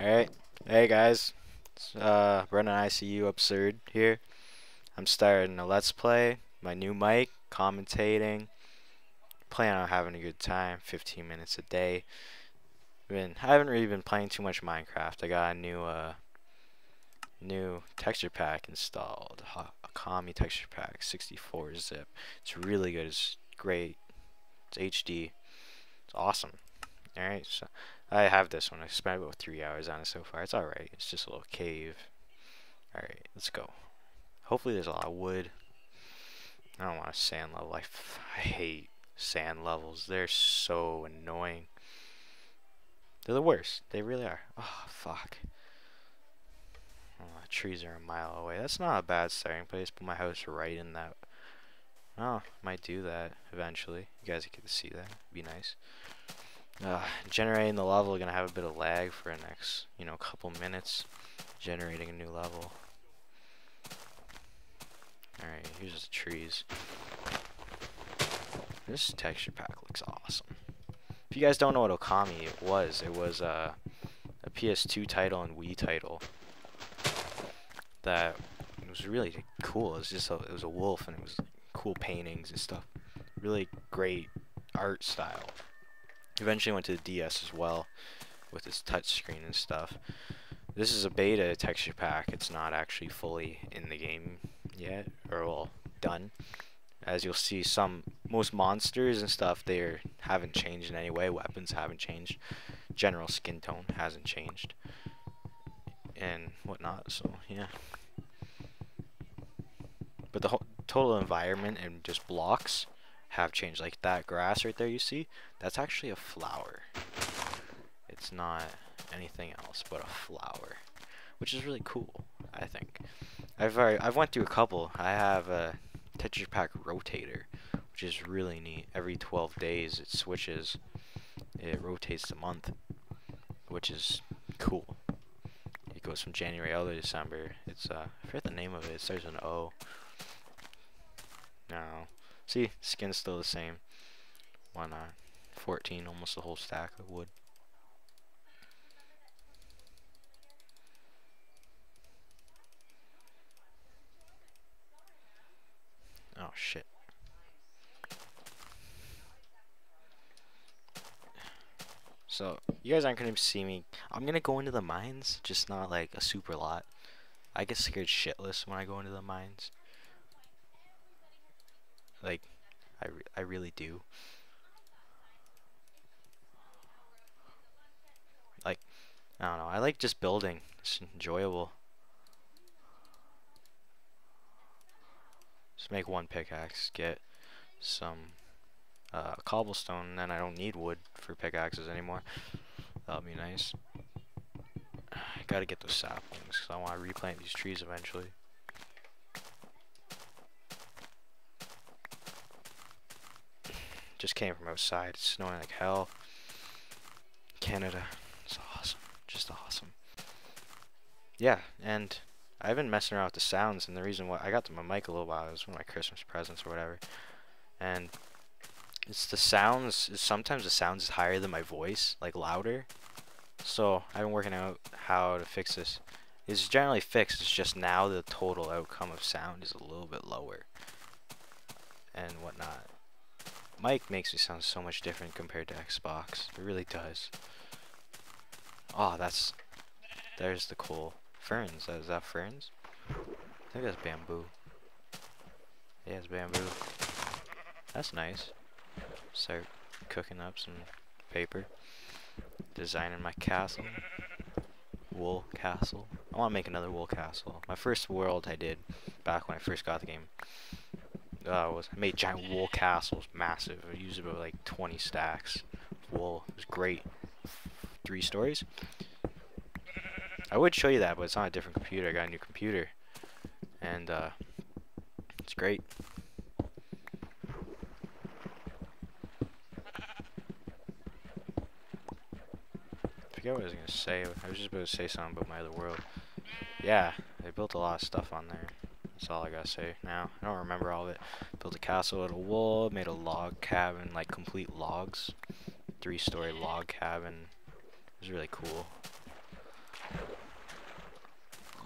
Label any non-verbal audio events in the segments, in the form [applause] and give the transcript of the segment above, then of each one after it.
Alright. Hey guys. It's, uh, Brennan ICU Obsurd here. I'm starting a Let's Play, my new mic, commentating. Plan on having a good time, 15 minutes a day. Been, I haven't really been playing too much Minecraft. I got a new, uh, new texture pack installed. Okami texture pack, 64 zip. It's really good. It's great. It's HD. It's awesome. Alright, so I have this one. I spent about three hours on it so far. It's alright. It's just a little cave. Alright, let's go. Hopefully there's a lot of wood. I don't want a sand level. I, hate sand levels. They're so annoying. They're the worst. They really are. Oh, fuck. Oh, trees are a mile away. That's not a bad starting place. Put my house right in that. Oh, might do that eventually. You guys to see that. Be nice. Uh, generating the level, gonna have a bit of lag for the next, you know, couple minutes. Generating a new level. Alright, here's the trees. This texture pack looks awesome. If you guys don't know what Okami was, it was uh, a PS2 title and Wii title that was really cool. It was just a, it was a wolf and it was cool paintings and stuff. Really great art style. Eventually went to the DS as well with its touchscreen and stuff. This is a beta texture pack. It's not actually fully in the game yet, or well, done. As you'll see, some most monsters and stuff they haven't changed in any way. Weapons haven't changed. General skin tone hasn't changed, and whatnot. So yeah. But the whole total environment and just blocks have changed. Like that grass right there you see, that's actually a flower. It's not anything else but a flower, which is really cool, I think. I've already, I've went through a couple. I have a texture pack rotator, which is really neat. Every 12 days it switches. It rotates a month, which is cool. It goes from January all the way to December. It's uh, I forget the name of it. It starts with an O. No. See, skin's still the same. Why not? 14, almost a whole stack of wood. Oh shit. So, you guys aren't going to see me. I'm going to go into the mines, just not like a super lot. I get scared shitless when I go into the mines. Like, I, re I really do. Like, I don't know. I like just building. It's enjoyable. Just make one pickaxe, get some uh, cobblestone, and then I don't need wood for pickaxes anymore. That'll be nice. I [sighs] gotta get those saplings, because I want to replant these trees eventually. Just came from outside. It's snowing like hell. Canada. It's awesome. Just awesome. Yeah, and I've been messing around with the sounds, and the reason why I got to my mic a little while, it was one of my Christmas presents or whatever. And it's the sounds, It's sometimes the sounds is higher than my voice, like louder. So I've been working out how to fix this. It's generally fixed, it's just now the total outcome of sound is a little bit lower. And whatnot mic makes me sound so much different compared to Xbox. It really does. Oh, that's... There's the cool ferns. Is that ferns? I think that's bamboo. Yeah, it's bamboo. That's nice. Start cooking up some paper. Designing my castle. Wool castle. I want to make another wool castle. My first world I did back when I first got the game uh, was I made giant wool castles, massive. I used about like 20 stacks of wool. It was great. Three stories. I would show you that, but it's on a different computer. I got a new computer, and uh, it's great. I forget what I was gonna say. I was just about to say something about my other world. Yeah, I built a lot of stuff on there. That's all I gotta say now. I don't remember all of it. Built a castle out of wool, made a log cabin, like complete logs. Three story log cabin. It was really cool.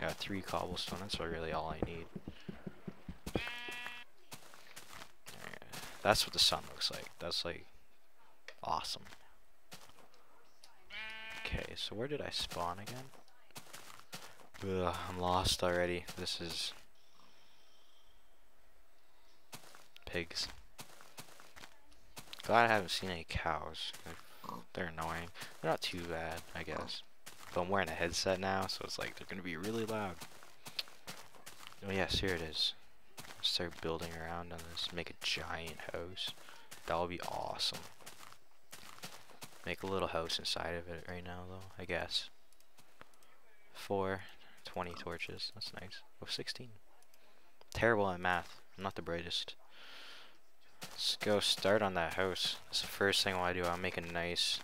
Got three cobblestone, that's really all I need. That's what the sun looks like. That's like awesome. Okay, so where did I spawn again? Ugh, I'm lost already. This is pigs. Glad I haven't seen any cows. They're annoying. They're not too bad, I guess. But I'm wearing a headset now, so it's like they're gonna be really loud. Oh yes, here it is. Start building around on this. Make a giant house. That would be awesome. Make a little house inside of it right now, though, I guess. Four, 20 torches. That's nice. Oh, 16. Terrible at math. I'm not the brightest. Let's go start on that house. That's the first thing I want to do. I'll make a nice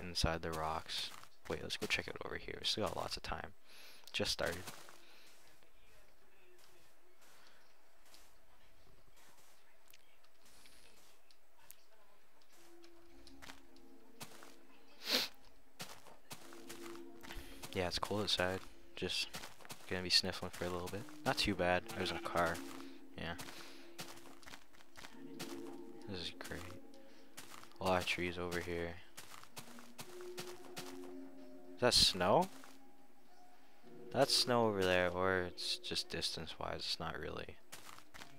inside the rocks. Wait, let's go check it over here. We still got lots of time. Just started. Yeah, it's cold outside. Just gonna be sniffling for a little bit. Not too bad. There's a car. Yeah. This is great. A lot of trees over here. Is that snow? That's snow over there, or it's just distance-wise, it's not really.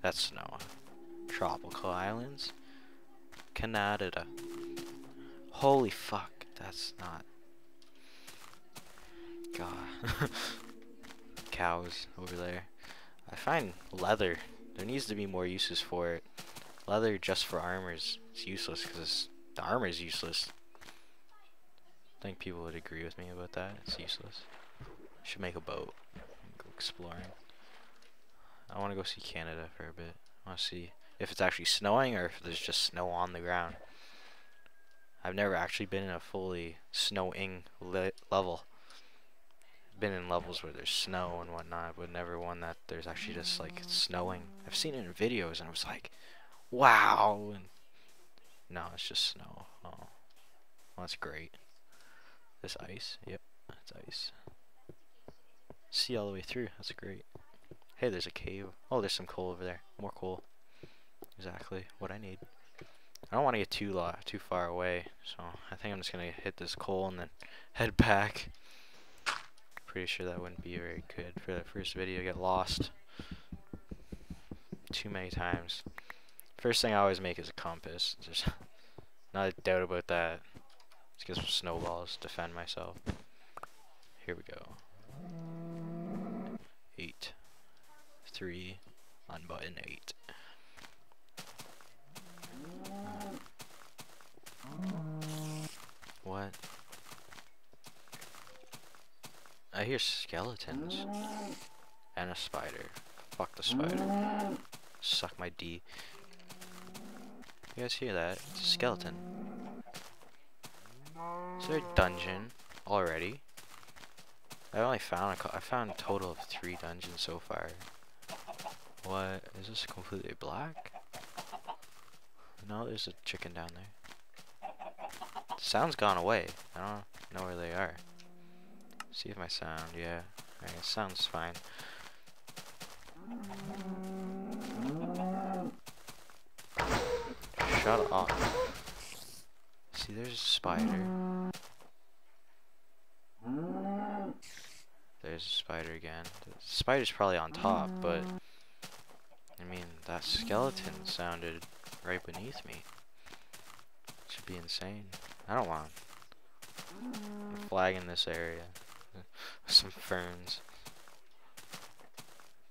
That's snow. Tropical islands? Canada. Holy fuck, that's not... God. [laughs] Cows over there. I find leather. There needs to be more uses for it. Leather just for armor is useless because the armor is useless. I think people would agree with me about that. It's useless. Should make a boat. Go exploring. I want to go see Canada for a bit. I want to see if it's actually snowing or if there's just snow on the ground. I've never actually been in a fully snowing level. Been in levels where there's snow and whatnot, but never one that there's actually just like snowing. I've seen it in videos and I was like, Wow. And no, it's just snow. Oh, well, that's great. This ice. Yep, that's ice. See all the way through. That's great. Hey, there's a cave. Oh, there's some coal over there. More coal. Exactly what I need. I don't want to get too too far away, so I think I'm just gonna hit this coal and then [laughs] head back. Pretty sure that wouldn't be very good for the first video. Get lost too many times. First thing I always make is a compass. There's [laughs] not a doubt about that. Let's get some snowballs, defend myself. Here we go. Eight. Three. Unbutton eight. What? I hear skeletons. And a spider. Fuck the spider. Suck my D. You guys hear that? It's a skeleton. Is there a dungeon already? I only found a I found a total of three dungeons so far. What is this completely black? No, there's a chicken down there. The sound's gone away. I don't know where they are. See if my sound, yeah. Alright, sounds fine. Shut up. See, there's a spider. There's a spider again. The spider's probably on top, but... I mean, that skeleton sounded right beneath me. Should be insane. I don't want... I'm flagging this area. [laughs] some ferns.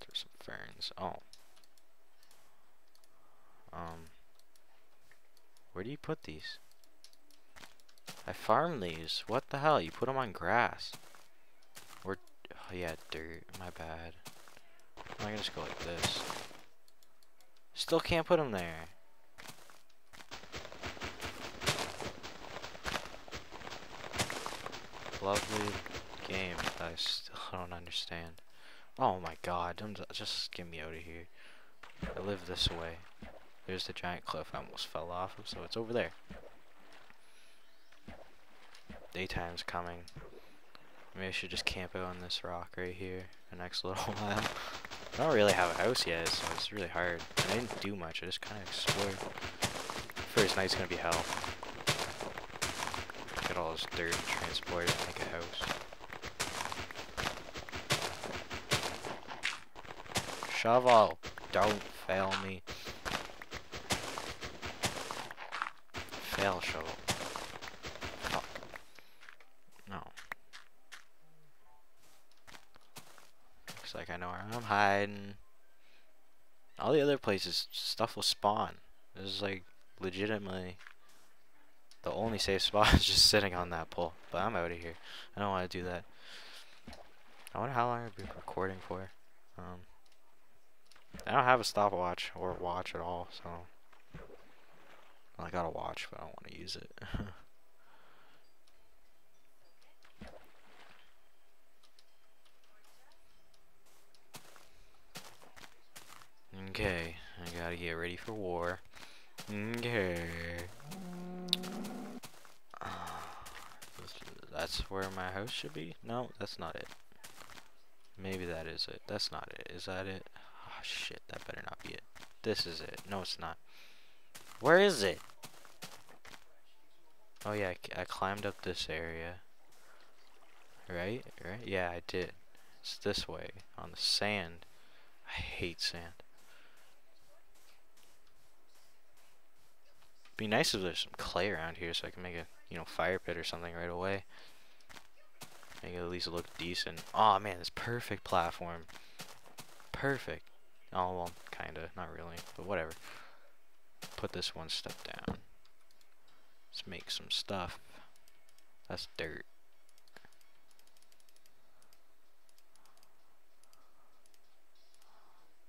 There's some ferns. Oh. Um... Where do you put these? I farm these. What the hell? You put them on grass. Or, oh yeah, dirt. My bad. I'm gonna just go like this. Still can't put them there. Lovely game I still [laughs] don't understand. Oh my god, just get me out of here. I live this way. There's the giant cliff I almost fell off of, so it's over there. Daytime's coming. Maybe I should just camp out on this rock right here the next [laughs] little while. I don't really have a house yet, so it's really hard. I didn't do much, I just kind of explored. First night's gonna be hell. Get all this dirt and transport and make a house. Shovel! Don't fail me. Fail shovel. Fuck. No. Looks like I know where I'm hiding. All the other places, stuff will spawn. This is like legitimately the only safe spot [laughs] is just sitting on that pole. But I'm out of here. I don't want to do that. I wonder how long I've been recording for. Um, I don't have a stopwatch or watch at all, so I got a watch, but I don't want to use it. [laughs] okay, I gotta get ready for war. Okay. [sighs] that's where my house should be? No, that's not it. Maybe that is it. That's not it. Is that it? Oh shit, that better not be it. This is it. No, it's not. Where is it? Oh yeah, I, I climbed up this area. Right? Right? Yeah, I did. It's this way, on the sand. I hate sand. Be nice if there's some clay around here so I can make a, you know, fire pit or something right away. Make it at least look decent. Oh man, this perfect platform. Perfect. Oh well, kinda, not really, but whatever. Put this one step down. Let's make some stuff. That's dirt.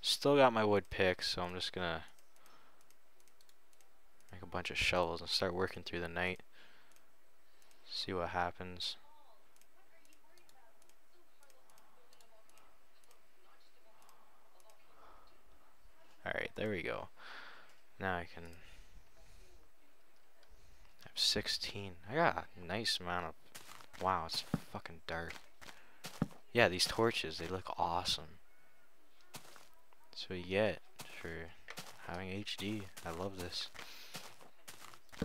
Still got my wood pick, so I'm just gonna make a bunch of shovels and start working through the night. See what happens. Alright, there we go. Now I can have 16. I got a nice amount of wow, it's fucking dark. Yeah, these torches, they look awesome. So yet for having HD. I love this.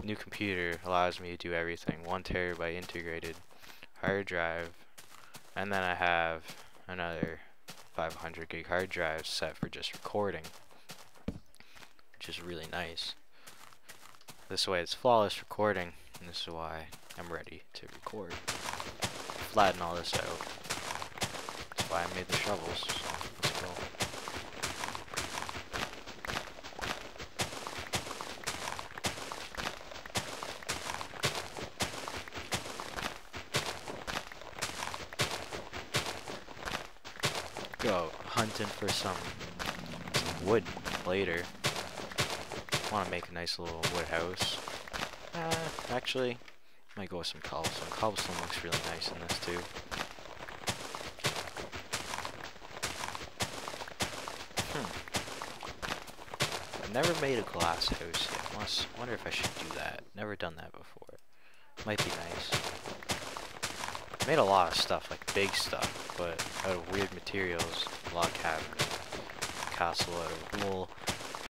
New computer allows me to do everything. One terabyte integrated hard drive. And then I have another 500 gig hard drive set for just recording which is really nice. This way it's flawless recording, and this is why I'm ready to record. Flatten all this out. That's why I made the shovels, so go. Go hunting for some, some wood later want to make a nice little wood house. Uh, actually, I might go with some cobblestone. Cobblestone looks really nice in this too. Hmm. I've never made a glass house yet. I wonder if I should do that. Never done that before. Might be nice. I made a lot of stuff, like big stuff, but out of weird materials. Log cabin, castle out of wool,